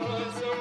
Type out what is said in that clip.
was